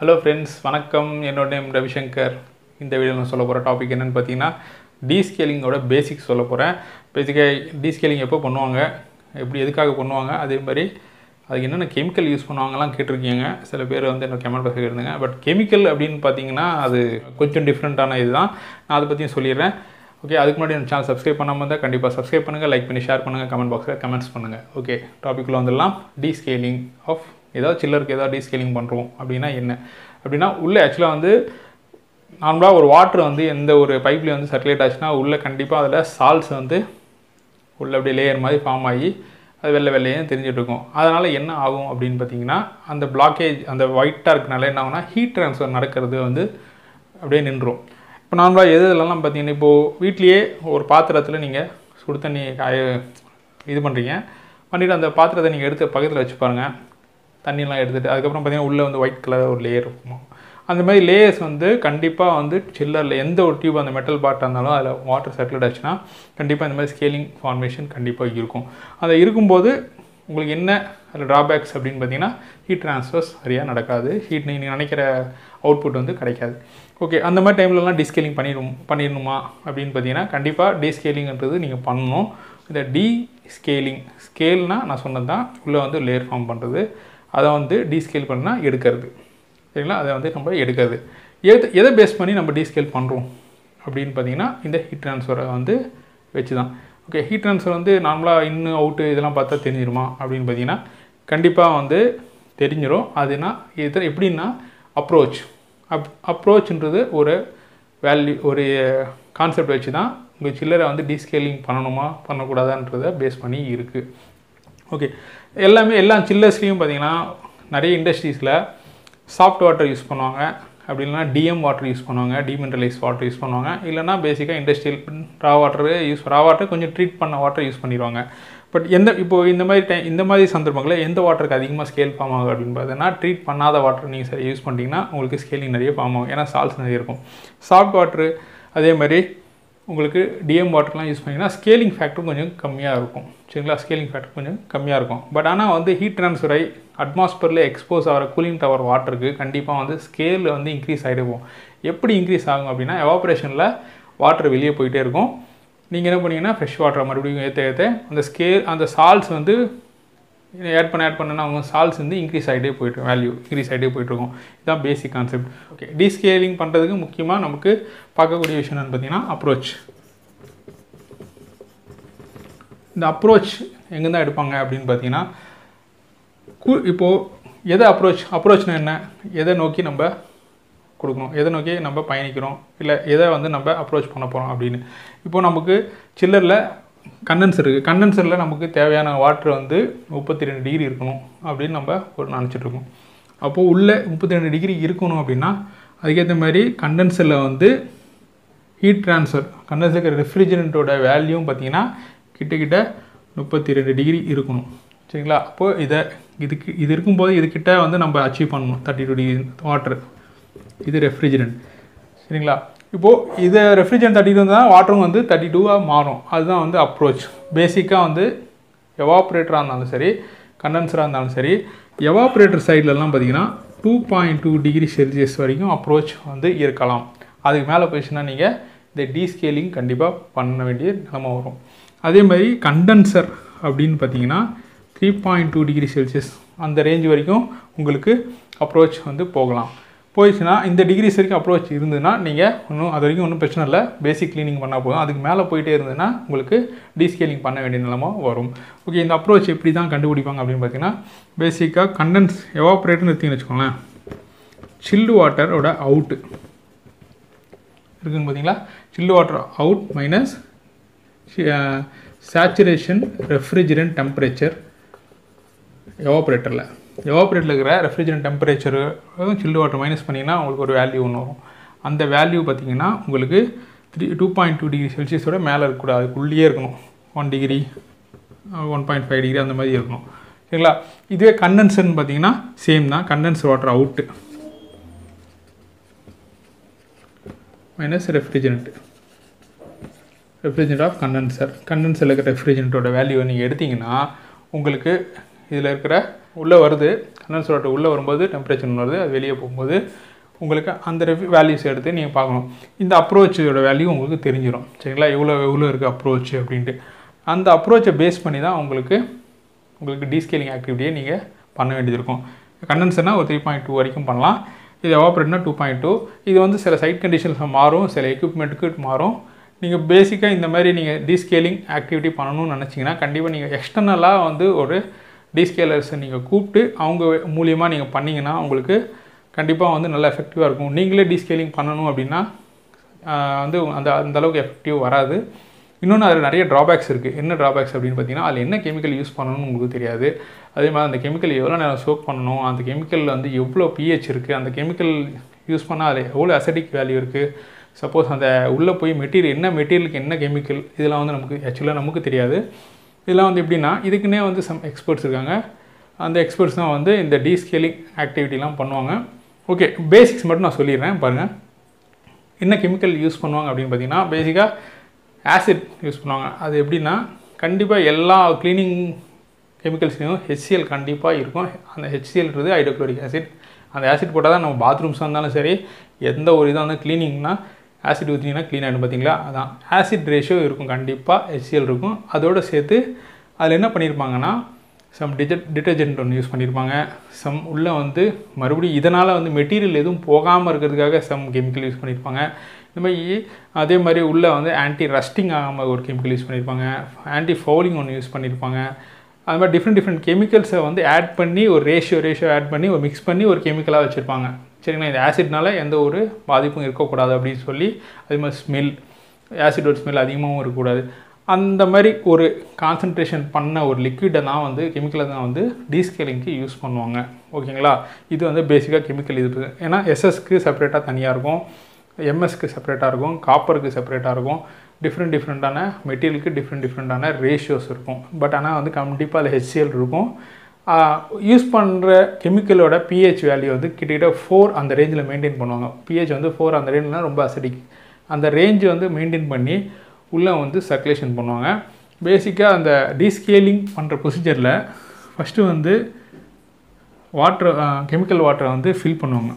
Hello friends வணக்கம். என்னோட name Ravishankar. இந்த வீடியோவில் நான் சொல்ல போகிற டாபிக் என்னென்னு பார்த்தீங்கன்னா டீஸ்கேலிங்கோட பேசிக்ஸ் சொல்ல போகிறேன் பேசிக்காக டீஸ்கேலிங் எப்போ பண்ணுவாங்க? எப்படி எதுக்காக பண்ணுவாங்க? அதே மாதிரி அதுக்கு என்னென்ன கெமிக்கல் யூஸ் பண்ணுவாங்கலாம் கேட்டிருக்கீங்க. சில பேர் வந்து என்ன கமெண்ட் பாக்ஸ் இருந்துங்க பட் கெமிக்கல் அப்படின்னு பார்த்தீங்கன்னா அது கொஞ்சம் டிஃப்ரெண்ட்டான இதுதான். நான் அதை பற்றியும் சொல்லிடுறேன். ஓகே அதுக்கு முன்னாடி நம்ம சேனல் சப்ஸ்கிரைப் பண்ணாமல் இருந்தால் கண்டிப்பாக சப்ஸ்கிரைப் பண்ணுங்கள் லைக் பண்ணி ஷேர் பண்ணுங்கள் கமெண்ட் பாக்ஸில் கமெண்ட்ஸ் பண்ணுங்கள் ஓகே டாப்பிக்குள்ளே வந்துடலாம். டீஸ்கேலிங் ஆஃப் ஏதாவது சில்லருக்கு ஏதாவது டீஸ்கேலிங் பண்ணுறோம் அப்படின்னா என்ன? அப்படின்னா உள்ளே ஆக்சுவலாக வந்து நார்மலாக ஒரு வாட்டர் வந்து எந்த ஒரு பைப்லேயும் வந்து சர்க்குலேட் ஆச்சுன்னா உள்ளே கண்டிப்பாக அதில் சால்ஸ் வந்து உள்ளே அப்படியே லேயர் மாதிரி ஃபார்ம் ஆகி அது வெள்ளை வெள்ளையும் தெரிஞ்சிட்ருக்கும் அதனால் என்ன ஆகும் அப்படின்னு பார்த்தீங்கன்னா அந்த பிளாக்கேஜ் அந்த ஒயிட்டாக இருக்கனால என்ன ஆகுனா ஹீட் ட்ரான்ஸ்ஃபர் நடக்கிறது வந்து அப்படியே நின்றுடும் இப்போ நார்மலாக எது இதெல்லாம் பார்த்தீங்கன்னா இப்போது வீட்லேயே ஒரு பாத்திரத்தில் நீங்கள் சுடு தண்ணி காய இது பண்ணுறீங்க பண்ணிவிட்டு அந்த பாத்திரத்தை நீங்கள் எடுத்து பக்கத்தில் வச்சு பாருங்கள் தண்ணியெல்லாம் எடுத்துகிட்டு அதுக்கப்புறம் பார்த்தீங்கன்னா உள்ளே வந்து ஒயிட் கலர் ஒரு லேயர் இருக்கும்? அந்த மாதிரி லேயர்ஸ் வந்து கண்டிப்பாக வந்து சில்லரில் எந்த ஒரு டியூப் அந்த மெட்டல் பாட்டாக இருந்தாலும் அதில் வாட்டர் சர்க்குலேட் ஆச்சுன்னா கண்டிப்பாக இந்த மாதிரி ஸ்கேலிங் ஃபார்மேஷன் கண்டிப்பாக இருக்கும். அது இருக்கும்போது உங்களுக்கு என்ன அதில் ட்ராபேக்ஸ் அப்படின்னு பார்த்தீங்கன்னா ஹீட் ட்ரான்ஸ்ஃபர்ஸ் சரியாக நடக்காது. ஹீட் நீங்கள் நினைக்கிற அவுட்புட் வந்து கிடைக்காது. ஓகே அந்த மாதிரி டைம்லலாம் டிஸ்கேலிங் பண்ணிடும் பண்ணிடணுமா அப்படின்னு பார்த்தீங்கன்னா கண்டிப்பாக டிஸ்கேலிங்கிறது நீங்கள் பண்ணணும். இந்த டி ஸ்கேலிங் ஸ்கேல்னால் நான் சொன்னது தான் உள்ளே வந்து லேயர் ஃபார்ம் பண்ணுறது அதை வந்து டீஸ்கேல் பண்ணால் எடுக்கிறது. சரிங்களா? அதை வந்து நம்ம எடுக்கிறது. எது எதை பேஸ் பண்ணி நம்ம டீஸ்கேல் பண்ணுறோம் அப்படின்னு பார்த்தீங்கன்னா இந்த ஹீட் ட்ரான்ஸ்ஃபரை வந்து வச்சு தான் ஓகே ஹீட் ட்ரான்ஸ்ஃபர் வந்து நார்மலாக இன்னும் அவுட்டு இதெல்லாம் பார்த்தா தெரிஞ்சிருமா? அப்படின்னு பார்த்தீங்கன்னா கண்டிப்பாக வந்து தெரிஞ்சிடும் அதுனா இது எப்படின்னா அப்ரோச் அப் அப்ரோச்ன்றது ஒரு வேல்யூ ஒரு கான்செப்ட் வச்சு தான் உங்கள் சில்லரை வந்து டீஸ்கேலிங் பண்ணணுமா பண்ணக்கூடாதான்றதை பேஸ் பண்ணி இருக்குது ஓகே எல்லாமே எல்லா சில்லர்ஸ்லேயும் பார்த்தீங்கன்னா நிறைய இண்டஸ்ட்ரீஸில் சாஃப்ட் வாட்டர் யூஸ் பண்ணுவாங்க. அப்படி இல்லைனா டிஎம் வாட்டர் யூஸ் பண்ணுவாங்க. டிமினரலைஸ் வாட்டர் யூஸ் பண்ணுவாங்க. இல்லைனா பேசிக்காக industrial raw water use raw water கொஞ்சம் ட்ரீட் பண்ண வாட்டர் யூஸ் பண்ணிடுவாங்க. பட் எந்த இப்போ இந்த மாதிரி டைம் இந்த மாதிரி சந்தர்ப்பங்களில் எந்த வாட்டருக்கு அதிகமாக ஸ்கேல் ஃபார்ம் ஆகும் அப்படின்னு பார்த்தீங்கன்னா ட்ரீட் பண்ணாத வாட்டர் நீங்கள் சரி யூஸ் பண்ணிட்டீங்கன்னா உங்களுக்கு ஸ்கேலிங் நிறைய ஃபார்ம் ஆகும். ஏன்னா சால்ஸ் நிறைய இருக்கும். சாஃப்ட் வாட்ரு அதே மாதிரி உங்களுக்கு டிஎம் வாட்டர்லாம் யூஸ் பண்ணிங்கன்னா ஸ்கேலிங் ஃபேக்டர் கொஞ்சம் கம்மியாக இருக்கும். சரிங்களா? ஸ்கேலிங் ஃபேக்டர் கொஞ்சம் கம்மியாக இருக்கும். பட் ஆனால் வந்து ஹீட் ட்ரான்ஸ்ஃபர் ஆகி அட்மாஸ்பியரில் எக்ஸ்போஸ் ஆகிற கூலிங் டவர் வாட்டருக்கு கண்டிப்பாக வந்து ஸ்கேல் வந்து இன்க்ரீஸ் ஆகிடுவோம் எப்படி இன்க்ரீஸ் ஆகும் அப்படின்னா எவாப்ரேஷனில் வாட்டர் வெளியே போயிட்டே இருக்கும். நீங்கள் என்ன பண்ணீங்கன்னா ஃப்ரெஷ் வாட்டரை மறுபடியும் ஏற்ற ஏற்ற அந்த ஸ்கேல் அந்த சால்ஸ் வந்து ஆட் பண்ண ஆட் பண்ணனா அவங்க சால்ஸ் வந்து இன்க்ரீஸ் ஆகிட்டே போயிட்டு வேல்யூ இன்க்ரீஸ் ஆகிட்டே போயிட்டுருக்கும். இதுதான் பேசிக் கான்செப்ட் ஓகே டீஸ்கேலிங் பண்ணுறதுக்கு முக்கியமாக நமக்கு பார்க்கக்கூடிய விஷயம் என்னென்னு பார்த்தீங்கன்னா அப்ரோச் இந்த அப்ரோச் எங்கேருந்து எடுப்பாங்க அப்படின்னு பார்த்தீங்கன்னா இப்போது எதை அப்ரோச் அப்ரோச்னா என்ன? எதை நோக்கி நம்ம கொடுக்கணும்? எதை நோக்கி நம்ம பயணிக்கிறோம்? இல்லை எதை வந்து நம்ம அப்ரோச் பண்ண போகிறோம் அப்படின்னு. இப்போது நமக்கு சில்லரில் கண்டென்சர் இருக்குது கண்டென்சரில் நமக்கு தேவையான வாட்ரு வந்து முப்பத்தி ரெண்டு டிகிரி இருக்கணும் அப்படின்னு நம்ம ஒரு நினச்சிட்ருக்கோம் அப்போது உள்ளே முப்பத்தி ரெண்டு டிகிரி இருக்கணும் அப்படின்னா அதுக்கேற்ற மாதிரி கண்டென்சரில் வந்து ஹீட் ட்ரான்ஸ்ஃபர் கண்டென்சருக்கு ரெஃப்ரிஜரண்ட்டோட வேல்யூவும் பார்த்திங்கன்னா கிட்டக்கிட்ட முப்பத்தி ரெண்டு டிகிரி இருக்கணும். சரிங்களா? அப்போது இதை இதுக்கு இது இருக்கும்போது இதுக்கிட்ட வந்து நம்ம அச்சீவ் பண்ணணும். தேர்ட்டி டூ டிகிரி வாட்டர் இது ரெஃப்ரிஜரண்ட் சரிங்களா? இப்போது இதை ரெஃப்ரிஜரண்ட் தேர்ட்டி டூ தான் வாட்டரும் வந்து தேர்ட்டி டூவாக மாறும். அதுதான் வந்து அப்ரோச் பேசிக்காக வந்து எவாப்ரேட்டராக இருந்தாலும் சரி கண்டென்சராக இருந்தாலும் சரி எவாப்ரேட்டர் சைட்லலாம் பார்த்தீங்கன்னா two point two degree Celsius வரைக்கும் அப்ரோச் வந்து இருக்கலாம். அதுக்கு மேலே போயிடுச்சுன்னா நீங்கள் இந்த டீஸ்கேலிங் கண்டிப்பாக பண்ண வேண்டிய நிலமை வரும். அதே மாதிரி கண்டென்சர் அப்படின்னு பார்த்தீங்கன்னா three point two degree Celsius அந்த ரேஞ்ச் வரைக்கும் உங்களுக்கு அப்ரோச் வந்து போகலாம். போயிடுச்சுன்னா இந்த டிகிரிஸ் வரைக்கும் அப்ரோச் இருந்ததுன்னா நீங்கள் ஒன்றும் அது வரைக்கும் ஒன்றும் பிரச்சனை இல்லை. பேசிக் க்ளீனிங் பண்ணால் போதும். அதுக்கு மேலே போயிட்டே இருந்ததுன்னா உங்களுக்கு டீஸ்கேலிங் பண்ண வேண்டிய நிலமை வரும். ஓகே இந்த அப்ரோச் எப்படி தான் கண்டுபிடிப்பாங்க அப்படின்னு பார்த்தீங்கன்னா பேசிக்காக கண்டென்ஸ் எவாப்ரேட்னு எடுத்தீங்கன்னு வச்சுக்கோங்களேன். சில்லு வாட்டரோட அவுட்டு இருக்குதுன்னு பார்த்தீங்களா chill water out minus saturation refrigerant temperature எவாப்ரேட்டரில் எவாப்ரேட்டரில் இருக்கிற refrigerant temperature chill water minus பண்ணிங்கன்னா உங்களுக்கு ஒரு வேல்யூ ஒன்று வரும். அந்த வேல்யூ பார்த்திங்கன்னா உங்களுக்கு three two point two degree செல்சியஸோட மேலே இருக்கக்கூடாது அதுக்குள்ளேயே இருக்கணும். One degree one point five degree அந்த மாதிரி இருக்கணும். சரிங்களா? இதுவே கண்டென்சர்னு பார்த்தீங்கன்னா சேம் தான். Condenser water out minus refrigerant refrigerant of condenser கண்டென்சரில் இருக்கிற ரெஃப்ரிஜரண்ட்டோட வேல்யூவை நீங்கள் எடுத்திங்கன்னா உங்களுக்கு இதில் இருக்கிற உள்ளே வருது கண்டென்சர் உள்ளே வரும்போது டெம்பரேச்சர் வருது அது வெளியே போகும்போது உங்களுக்கு அந்த வேல்யூஸ் எடுத்து நீங்கள் பார்க்கணும். இந்த அப்ரோச்சோட வேல்யூ உங்களுக்கு தெரிஞ்சிடும் சரிங்களா? எவ்வளோ எவ்வளோ இருக்குது அப்ரோச் அப்படின்ட்டு. அந்த அப்ரோச்சை பேஸ் பண்ணி தான் உங்களுக்கு உங்களுக்கு டீஸ்கேலிங் ஆக்டிவிட்டியை நீங்கள் பண்ண வேண்டியது இருக்கும். கண்டென்சர்னால் ஒரு த்ரீ பாயிண்ட் டூ வரைக்கும் பண்ணலாம். இது எவாப்ரேட்னா டூ பாயிண்ட் டூ இது வந்து சில சைட் கண்டிஷன்ஸ் மாறும் சில எக்யூப்மெண்ட்டுக்கு மாறும். நீங்கள் பேசிக்காக இந்த மாதிரி நீங்கள் டீஸ்கேலிங் ஆக்டிவிட்டி பண்ணணும்னு நினச்சிங்கன்னா கண்டிப்பாக நீங்கள் எக்ஸ்டர்னலாக வந்து ஒரு டீஸ்கேலர்ஸை நீங்கள் கூப்பிட்டு அவங்க மூலியமாக நீங்கள் பண்ணிங்கன்னா உங்களுக்கு கண்டிப்பாக வந்து நல்லா எஃபெக்டிவாக இருக்கும். நீங்களே டீஸ்கேலிங் பண்ணணும் அப்படின்னா வந்து அந்த அந்தளவுக்கு எஃபெக்டிவ் வராது. இன்னொன்று அதில் நிறைய ட்ராபேக்ஸ் இருக்குது என்ன ட்ராபேக்ஸ் அப்படின்னு பார்த்தீங்கன்னா அதில் என்ன கெமிக்கல் யூஸ் பண்ணணும்னு உங்களுக்கு தெரியாது. அதே மாதிரி அந்த கெமிக்கல் எவ்வளோ நேரம் சோக் பண்ணணும் அந்த கெமிக்கலில் வந்து எவ்வளோ பிஹெச் இருக்குது அந்த கெமிக்கல் யூஸ் பண்ணால் அதில் எவ்வளோ அசடிக் வேல்யூ இருக்குது சப்போஸ் அந்த உள்ளே போய் மெட்டீரியல் என்ன மெட்டீரியலுக்கு என்ன கெமிக்கல் இதெல்லாம் வந்து நமக்கு ஆக்சுவலாக நமக்கு தெரியாது. இதெல்லாம் வந்து எப்படின்னா இதுக்குன்னே வந்து சம் எக்ஸ்பர்ட்ஸ் இருக்காங்க. அந்த எக்ஸ்பர்ட்ஸ் தான் வந்து இந்த டீஸ்கேலிங் ஆக்டிவிட்டிலாம் பண்ணுவாங்க. ஓகே பேசிக்ஸ் மட்டும் நான் சொல்லிடுறேன் பாருங்கள் என்ன கெமிக்கல் யூஸ் பண்ணுவாங்க அப்படின்னு பார்த்தீங்கன்னா பேசிக்காக ஆசிட் யூஸ் பண்ணுவாங்க. அது எப்படின்னா கண்டிப்பாக எல்லா க்ளீனிங் கெமிக்கல்ஸ்லையும் ஹெச்சிஎல் கண்டிப்பாக இருக்கும். அந்த ஹெச்சிஎல்ன்றது ஹைட்ரோக்ளோரிக் ஆசிட் அந்த ஆசிட் போட்டால் தான் நம்ம பாத்ரூம்ஸாக இருந்தாலும் சரி எந்த ஒரு இதாக இருந்தால் க்ளீனிங்னால் ஆசிட் ஊற்றிங்கன்னா க்ளீன் ஆகிடும் பார்த்தீங்களா அதான். ஆசிட் ரேஷியோ இருக்கும். கண்டிப்பாக ஹெச்சிஎல் இருக்கும். அதோடு சேர்த்து அதில் என்ன பண்ணியிருப்பாங்கன்னா சம் டிஜெட் டிட்டர்ஜென்ட் ஒன்று யூஸ் பண்ணியிருப்பாங்க சம் உள்ளே வந்து மறுபடியும் இதனால் வந்து மெட்டீரியல் எதுவும் போகாமல் இருக்கிறதுக்காக சம் கெமிக்கல் யூஸ் பண்ணியிருப்பாங்க இந்த மாதிரி அதே மாதிரி உள்ளே வந்து ஆன்டி ரஸ்டிங் ஆகாமல் ஒரு கெமிக்கல் யூஸ் பண்ணியிருப்பாங்க ஆன்டி ஃபவுலிங் ஒன்று யூஸ் பண்ணியிருப்பாங்க அது மாதிரி டிஃப்ரெண்ட் டிஃப்ரெண்ட் கெமிக்கல்ஸை வந்து ஆட் பண்ணி ஒரு ரேஷியோ ரேஷியோ ஆட் பண்ணி ஒரு மிக்ஸ் பண்ணி ஒரு கெமிக்கலாக வச்சுருப்பாங்க. சரிங்களா? இந்த ஆசிட்னால எந்த ஒரு பாதிப்பும் இருக்கக்கூடாது அப்படின்னு சொல்லி அதே மாதிரி ஸ்மெல் ஆசிடோட ஸ்மெல் அதிகமாகவும் இருக்கக்கூடாது. அந்த மாதிரி ஒரு கான்சன்ட்ரேஷன் பண்ண ஒரு லிக்விடை தான் வந்து கெமிக்கலை தான் வந்து டீஸ்கேலிங்க்கு யூஸ் பண்ணுவாங்க. ஓகேங்களா? இது வந்து பேசிக்காக கெமிக்கல் இது இருக்குது ஏன்னா எஸ்எஸ்க்கு செப்பரேட்டாக தனியாக இருக்கும். எம்எஸ்க்கு செப்பரேட்டாக இருக்கும். காப்பருக்கு செப்பரேட்டாக இருக்கும். டிஃப்ரெண்ட் டிஃப்ரெண்ட்டான மெட்டீரியலுக்கு டிஃப்ரெண்ட் டிஃப்ரெண்ட்டான ரேஷியோஸ் இருக்கும். பட் ஆனால் வந்து கண்டிப்பாக அதில் ஹெச்சிஎல் இருக்கும். யூஸ் பண்ணுற கெமிக்கலோட பிஹெச் வேல்யூ வந்து கிட்டத்தட்ட ஃபோர் அந்த ரேஞ்சில் மெயின்டைன் பண்ணுவாங்க. பிஹெச் வந்து ஃபோர் அந்த ரேஞ்சில் ரொம்ப அசிடிக் அந்த ரேஞ்ச் வந்து மெயின்டைன் பண்ணி உள்ளே வந்து சர்க்குலேஷன் பண்ணுவாங்க. பேசிக்காக அந்த டீஸ்கேலிங் பண்ணுற ப்ரொசீஜரில் ஃபஸ்ட்டு வந்து வாட்டர் கெமிக்கல் வாட்டரை வந்து ஃபில் பண்ணுவாங்க.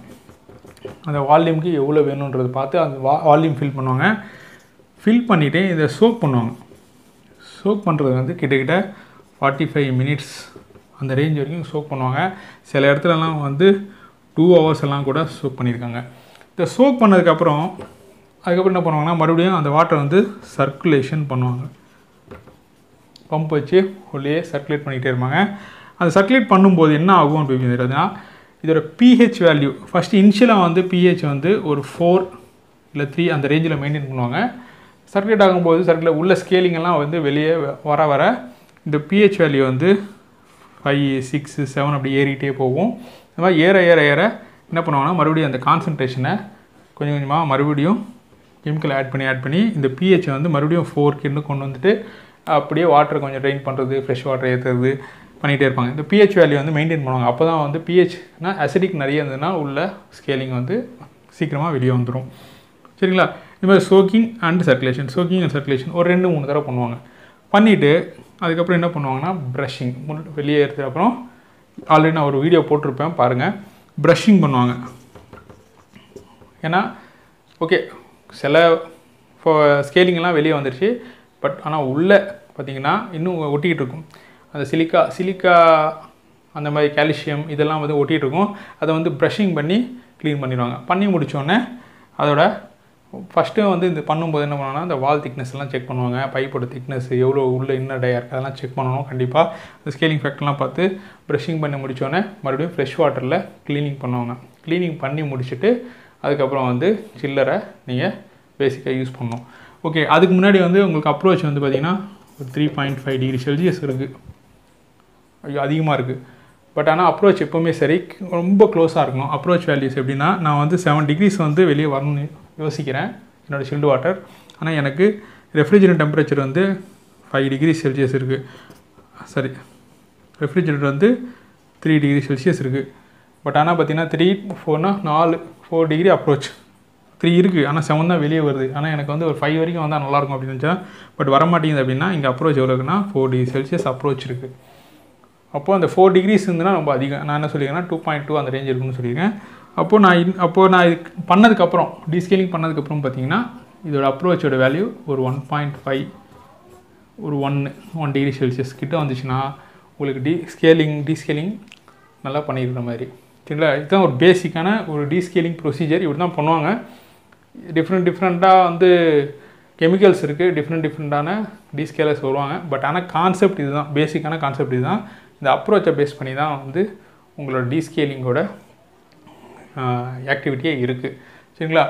அந்த வால்யூம்க்கு எவ்வளோ வேணுன்றதை பார்த்து அந்த வா வால்யூம் ஃபில் பண்ணுவாங்க. ஃபில் பண்ணிவிட்டு இதை சோக் பண்ணுவாங்க. சோக் பண்ணுறது வந்து கிட்டக்கிட்ட ஃபார்ட்டி ஃபைவ் மினிட்ஸ் அந்த ரேஞ்ச் வரைக்கும் சோக் பண்ணுவாங்க. சில இடத்துலலாம் வந்து டூ ஹவர்ஸ் எல்லாம் கூட சோக் பண்ணியிருக்காங்க. இந்த சோக் பண்ணதுக்கப்புறம் அதுக்கப்புறம் என்ன பண்ணுவாங்கன்னா மறுபடியும் அந்த வாட்டரை வந்து சர்க்குலேஷன் பண்ணுவாங்க. பம்ப் வச்சு உள்ளே சர்க்குலேட் பண்ணிக்கிட்டே இருப்பாங்க. அந்த சர்க்குலேட் பண்ணும்போது என்ன ஆகும் அப்படின்னு தெரியாதுன்னா இதோட பிஹெச் வேல்யூ ஃபஸ்ட்டு இனிஷியலாக வந்து பிஹெச் வந்து ஒரு ஃபோர் இல்லை த்ரீ அந்த ரேஞ்சில் மெயின்டைன் பண்ணுவாங்க. சர்க்குலேட் ஆகும்போது சர்க்குலேட் உள்ள ஸ்கேலிங்கெல்லாம் வந்து வெளியே வர வர இந்த பிஹெச் வேல்யூ வந்து ஃபைவ் சிக்ஸு செவன் அப்படி ஏறிக்கிட்டே போகும். இந்த மாதிரி ஏற ஏற ஏற என்ன பண்ணுவாங்கன்னா மறுபடியும் அந்த கான்சன்ட்ரேஷனை கொஞ்சம் கொஞ்சமாக மறுபடியும் கெமிக்கல் ஆட் பண்ணி ஆட் பண்ணி இந்த பிஹெச்சை வந்து மறுபடியும் ஃபோர் கின்னு கொண்டு வந்துட்டு அப்படியே வாட்டரை கொஞ்சம் ட்ரெயின் பண்ணுறது ஃப்ரெஷ் வாட்டர் ஏற்றுறது பண்ணிகிட்டே இருப்பாங்க. இந்த பிஹெச் வேல்யூ வந்து மெயின்டைன் பண்ணுவாங்க. அப்போ தான் வந்து பிஹெச்னா அசிடிக் நிறைய இருந்ததுன்னா உள்ள ஸ்கேலிங் வந்து சீக்கிரமாக வெளியே வந்துடும் சரிங்களா? இது மாதிரி soaking and circulation soaking and circulation ஒரு ரெண்டு மூணு தடவை பண்ணுவாங்க. பண்ணிவிட்டு அதுக்கப்புறம் என்ன பண்ணுவாங்கன்னா ப்ரஷிங் வெளியே எடுத்த அப்புறம் ஆல்ரெடி நான் ஒரு வீடியோ போட்டிருப்பேன் பாருங்கள் ப்ரஷிங் பண்ணுவாங்க. ஏன்னா ஓகே சில ஸ்கேலிங்கெல்லாம் வெளியே வந்துருச்சு. பட் ஆனால் உள்ளே பார்த்தீங்கன்னா இன்னும் ஒட்டிக்கிட்டு இருக்கும். அந்த சிலிக்கா சிலிக்கா அந்த மாதிரி கால்சியம் இதெல்லாம் வந்து ஒட்டிகிட்டு இருக்கும். அதை வந்து ப்ரஷிங் பண்ணி க்ளீன் பண்ணிடுவாங்க. பண்ணி முடித்தோடனே அதோட ஃபஸ்ட்டு வந்து இது பண்ணும்போது என்ன பண்ணணும்னா அந்த வால் திக்னஸ் எல்லாம் செக் பண்ணுவாங்க. பைப்போட திக்னஸ் எவ்வளோ உள்ள இன்னர் டயர் அதெல்லாம் செக் பண்ணணும். கண்டிப்பாக அந்த ஸ்கேலிங் ஃபேக்ட்லாம் பார்த்து ப்ரஷிங் பண்ணி முடித்தோடனே மறுபடியும் ஃப்ரெஷ் வாட்டரில் க்ளீனிங் பண்ணுவாங்க. க்ளீனிங் பண்ணி முடிச்சுட்டு அதுக்கப்புறம் வந்து சில்லரை நீங்கள் பேசிக்காக யூஸ் பண்ணணும். ஓகே அதுக்கு முன்னாடி வந்து உங்களுக்கு அப்ரோச் வந்து பார்த்திங்கன்னா ஒரு three point five degree Celsius இருக்குது ஐயோ அதிகமாக இருக்குது பட் ஆனால் அப்ரோச் எப்போவுமே சரி ரொம்ப க்ளோஸாக இருக்கணும். அப்ரோச் வேல்யூஸ் எப்படின்னா நான் வந்து செவன் டிகிரிஸ் வந்து வெளியே வரணும்னு யோசிக்கிறேன். என்னோடய சில்டு வாட்டர் ஆனால் எனக்கு ரெஃப்ரிஜரேட் டெம்பரேச்சர் வந்து ஃபைவ் டிகிரி செல்சியஸ் இருக்குது சரி ரெஃப்ரிஜரேட்டர் வந்து த்ரீ டிகிரி செல்சியஸ் இருக்குது பட் ஆனால் பார்த்தீங்கன்னா த்ரீ ஃபோர்னா நாலு ஃபோர் டிகிரி அப்ரோச் த்ரீ இருக்குது ஆனால் செவன் தான் வெளியே வருது. ஆனால் எனக்கு வந்து ஒரு ஃபைவ் வரைக்கும் வந்தால் நல்லாயிருக்கும் அப்படின்னு நினச்சா பட் வர மாட்டேங்குது அப்படின்னா இங்கே அப்ரோச் எவ்வளோ இருக்குன்னா ஃபோர் டிகிரி செல்சியஸ் அப்ரோச் இருக்குது அப்போது அந்த ஃபோர் டிகிரிஸ் இருந்துன்னா ரொம்ப அதிகம். நான் என்ன சொல்லியிருக்கேன்னா டூ பாயிண்ட் டூ அந்த ரேஞ்ச் இருக்குன்னு சொல்லியிருக்கேன் அப்போது நான் இன் அப்போது நான் இது பண்ணதுக்கப்புறம் டீஸ்கேலிங் பண்ணதுக்கப்புறம் பார்த்தீங்கன்னா இதோட அப்ரோச்சோட வேல்யூ ஒரு ஒன் பாயிண்ட் ஃபைவ் ஒரு ஒன் ஒன் டிகிரி செல்சியஸ் கிட்டே வந்துச்சுன்னா உங்களுக்கு டி ஸ்கேலிங் டீஸ்கேலிங் நல்லா பண்ணியிருக்கிற மாதிரி. சரிங்களா? இதுதான் ஒரு பேசிக்கான ஒரு டிஸ்கேலிங் ப்ரொசீஜர் இப்படி தான் பண்ணுவாங்க. டிஃப்ரெண்ட் டிஃப்ரெண்ட்டாக வந்து கெமிக்கல்ஸ் இருக்குது டிஃப்ரெண்ட் டிஃப்ரெண்ட்டான டீஸ்கேலர்ஸ் வருவாங்க. பட் ஆனால் கான்செப்ட் இதுதான். பேசிக்கான கான்செப்ட் இதுதான். இந்த அப்ரோச்சை பேஸ் பண்ணி தான் வந்து உங்களோட டிஸ்கேலிங்கோட ஆக்டிவிட்டியே இருக்குது சரிங்களா?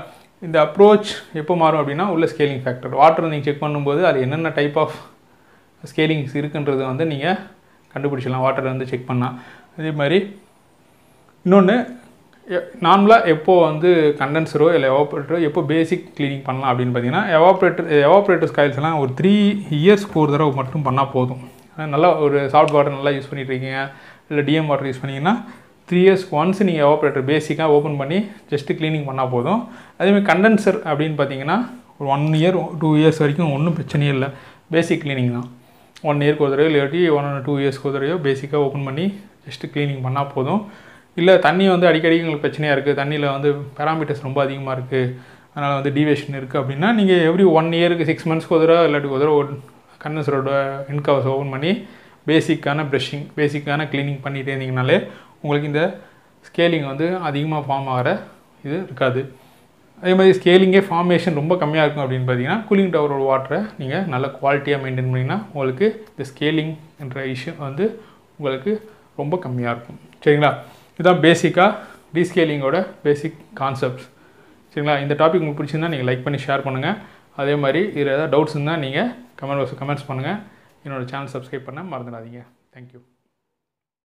இந்த அப்ரோச் எப்போ மாறும் அப்படின்னா உள்ள ஸ்கேலிங் ஃபேக்டர் வாட்டர் நீங்கள் செக் பண்ணும்போது அது என்னென்ன டைப் ஆஃப் ஸ்கேலிங்ஸ் இருக்குன்றதை வந்து நீங்கள் கண்டுபிடிச்சிடலாம். வாட்டர் வந்து செக் பண்ணால் அதே மாதிரி இன்னொன்று நார்மலாக எப்போது வந்து கண்டென்சரோ இல்லை எவாப்ரேட்டரோ எப்போ பேசிக் க்ளீனிங் பண்ணலாம் அப்படின்னு பார்த்தீங்கன்னா எவாப்ரேட்டர் எவாப்ரேட்டர் ஸ்கைல்ஸ் எல்லாம் ஒரு த்ரீ இயர்ஸ்க்கு ஒரு தடவை மட்டும் பண்ணால் போதும். நல்லா ஒரு சாஃப்ட் வாட்டர் நல்லா யூஸ் பண்ணிகிட்ருக்கீங்க இல்லை டிஎம் வாட்டர் யூஸ் பண்ணிங்கன்னா த்ரீ இயர்ஸ் ஒன்ஸ் நீங்கள் எவாப்ரேட்டர் பேசிக்காக ஓப்பன் பண்ணி ஜஸ்ட்டு க்ளீனிங் பண்ணால் போதும். அதேமாதிரி கண்டென்சர் அப்படின்னு பார்த்தீங்கன்னா ஒரு ஒன் இயர் டூ இயர்ஸ் வரைக்கும் ஒன்றும் பிரச்சனையே இல்லை. பேசிக் க்ளீனிங் தான். ஒன் இயர்க்கு ஒரு தடவை இல்லாட்டி ஒன் டூ இயர்ஸ்க்கு ஒரு தடவையோ பேசிக்காக ஓப்பன் பண்ணி ஜஸ்ட்டு க்ளீனிங் பண்ணால் போதும். இல்லை தண்ணி வந்து அடிக்கடி உங்களுக்கு பிரச்சனையாக இருக்குது தண்ணியில் வந்து பேராமீட்டர்ஸ் ரொம்ப அதிகமாக இருக்குது அதனால் வந்து டீவேஷன் இருக்குது அப்படின்னா நீங்கள் எவ்ரி ஒன் இயருக்கு சிக்ஸ் மந்த்ஸ்க்கு ஒரு தடவை இல்லாட்டி ஒரு தடவை கண்டென்சரோட இன்கவர்ஸ் ஓப்பன் பண்ணி பேசிக்கான ப்ரெஷ்ஷிங் பேசிக்கான க்ளீனிங் பண்ணிகிட்டே இருந்தீங்கனாலே உங்களுக்கு இந்த ஸ்கேலிங் வந்து அதிகமாக ஃபார்ம் ஆகிற இது இருக்காது. அதே மாதிரி ஸ்கேலிங்கே ஃபார்மேஷன் ரொம்ப கம்மியாக இருக்கும் அப்படின்னு பார்த்தீங்கன்னா கூலிங் டவரோட வாட்டரை நீங்கள் நல்ல குவாலிட்டியாக மெயின்டைன் பண்ணிங்கன்னா உங்களுக்கு இந்த ஸ்கேலிங் என்ற இஷ்யூ வந்து உங்களுக்கு ரொம்ப கம்மியாக இருக்கும். சரிங்களா? இதுதான் பேசிக்காக டீஸ்கேலிங்கோட பேசிக் கான்செப்ட்ஸ் சரிங்களா? இந்த டாபிக் உங்களுக்கு பிடிச்சிருந்தா நீங்கள் லைக் பண்ணி ஷேர் பண்ணுங்கள் அதே மாதிரி இதில் ஏதாவது டவுட்ஸ் இருந்தால் நீங்கள் கமெண்ட் கமெண்ட்ஸ் பண்ணுங்கள் என்னோடய சேனல் சப்ஸ்கிரைப் பண்ண மறந்துடாதீங்க. தேங்க்யூ